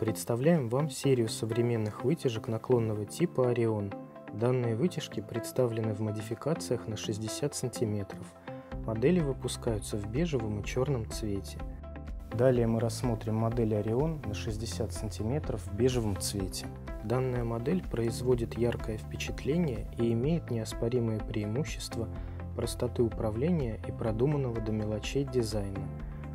Представляем вам серию современных вытяжек наклонного типа Орион. Данные вытяжки представлены в модификациях на 60 см. Модели выпускаются в бежевом и черном цвете. Далее мы рассмотрим модель Орион на 60 см в бежевом цвете. Данная модель производит яркое впечатление и имеет неоспоримые преимущества простоты управления и продуманного до мелочей дизайна.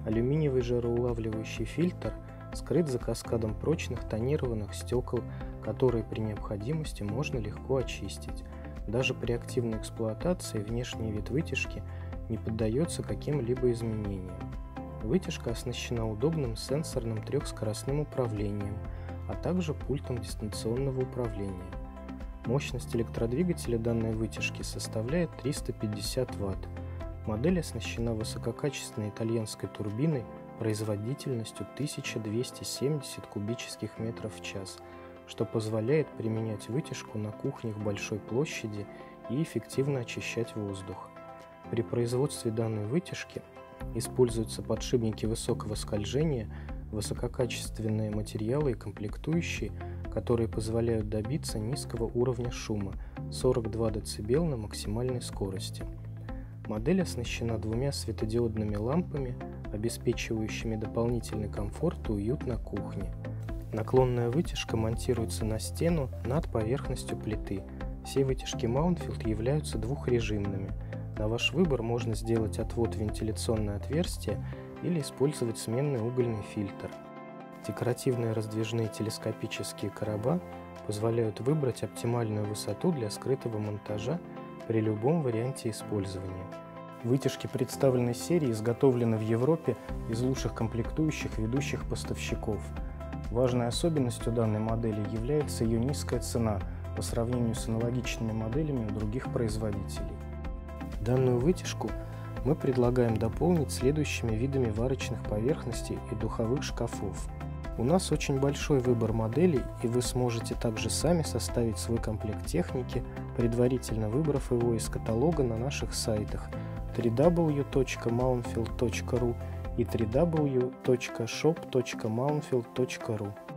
Алюминиевый жароулавливающий фильтр скрыт за каскадом прочных тонированных стекол, которые при необходимости можно легко очистить. Даже при активной эксплуатации внешний вид вытяжки не поддается каким-либо изменениям. Вытяжка оснащена удобным сенсорным трехскоростным управлением, а также пультом дистанционного управления. Мощность электродвигателя данной вытяжки составляет 350 Вт. Модель оснащена высококачественной итальянской турбиной производительностью 1270 кубических метров в час, что позволяет применять вытяжку на кухнях большой площади и эффективно очищать воздух. При производстве данной вытяжки используются подшипники высокого скольжения, высококачественные материалы и комплектующие, которые позволяют добиться низкого уровня шума 42 дБ на максимальной скорости. Модель оснащена двумя светодиодными лампами, обеспечивающими дополнительный комфорт и уют на кухне. Наклонная вытяжка монтируется на стену над поверхностью плиты. Все вытяжки Mountfield являются двухрежимными. На ваш выбор можно сделать отвод в вентиляционное отверстие или использовать сменный угольный фильтр – Декоративные раздвижные телескопические короба позволяют выбрать оптимальную высоту для скрытого монтажа при любом варианте использования. Вытяжки представленной серии изготовлены в Европе из лучших комплектующих ведущих поставщиков. Важной особенностью данной модели является ее низкая цена по сравнению с аналогичными моделями у других производителей. Данную вытяжку мы предлагаем дополнить следующими видами варочных поверхностей и духовых шкафов – у нас очень большой выбор моделей, и вы сможете также сами составить свой комплект техники, предварительно выбрав его из каталога на наших сайтах www.mountfield.ru и www.shop.mountfield.ru.